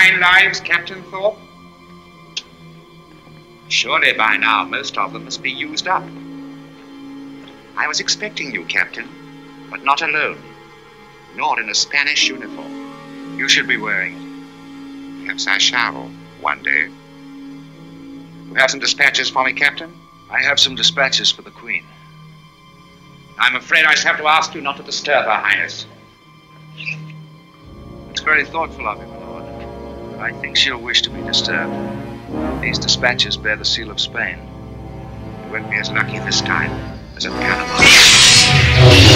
nine lives, Captain Thorpe? Surely by now most of them must be used up. I was expecting you, Captain, but not alone, nor in a Spanish uniform. You should be wearing it. Perhaps I shall, one day. You have some dispatches for me, Captain? I have some dispatches for the Queen. I'm afraid I shall have to ask you not to disturb Her Highness. It's very thoughtful of you, my lord. I think she'll wish to be disturbed. These dispatches bear the seal of Spain. You won't be as lucky this time as at Panama.